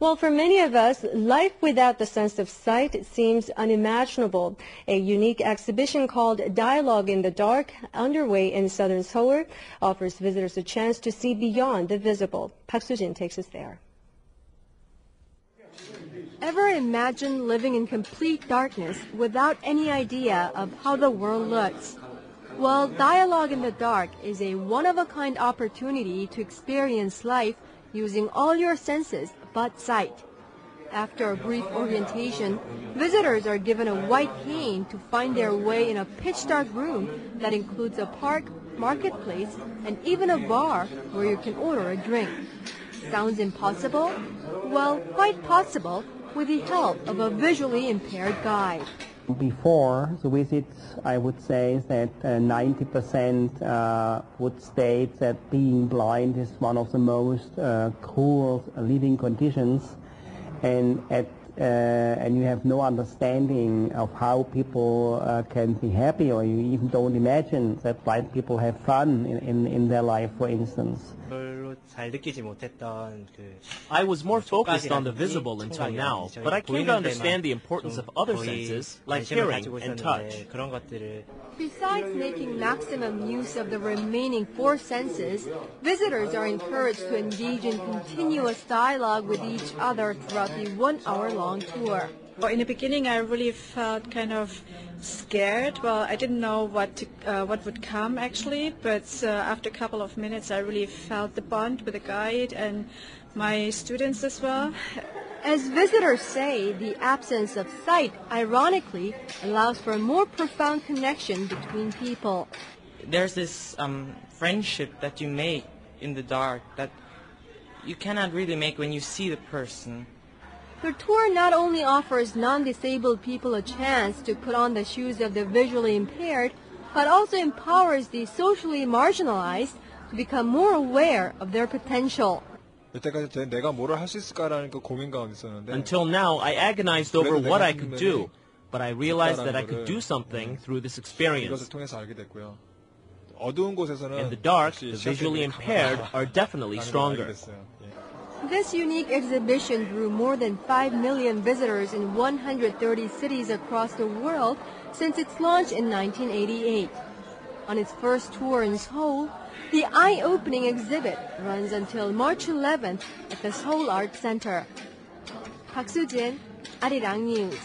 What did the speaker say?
Well, for many of us, life without the sense of sight seems unimaginable. A unique exhibition called Dialogue in the Dark, underway in southern Seoul, offers visitors a chance to see beyond the visible. Park Soo-jin takes us there. Ever imagine living in complete darkness without any idea of how the world looks? Well, Dialogue in the Dark is a one-of-a-kind opportunity to experience life using all your senses but sight. After a brief orientation, visitors are given a white cane to find their way in a pitch-dark room that includes a park, marketplace, and even a bar where you can order a drink. Sounds impossible? Well, quite possible with the help of a visually impaired guide. Before the visits, I would say that 90% uh, uh, would state that being blind is one of the most uh, cruel living conditions, and at uh, and you have no understanding of how people uh, can be happy, or you even don't imagine that blind people have fun in, in, in their life, for instance. I was more focused on the visible until now, but I came to understand the importance of other senses, like hearing and touch. Besides making maximum use of the remaining four senses, visitors are encouraged to engage in continuous dialogue with each other throughout the one-hour-long tour. Well, in the beginning, I really felt kind of scared. Well, I didn't know what to, uh, what would come actually, but uh, after a couple of minutes, I really felt the bond with the guide and my students as well. As visitors say, the absence of sight, ironically, allows for a more profound connection between people. There's this um, friendship that you make in the dark that you cannot really make when you see the person. The tour not only offers non-disabled people a chance to put on the shoes of the visually impaired, but also empowers the socially marginalized to become more aware of their potential. Until now, I agonized over what I could do, but I realized that I could do something through this experience. In the dark, the visually impaired are definitely stronger. This unique exhibition drew more than 5 million visitors in 130 cities across the world since its launch in 1988. On its first tour in Seoul, the eye-opening exhibit runs until March 11th at the Seoul Art Center. Park Soo-jin, Arirang News.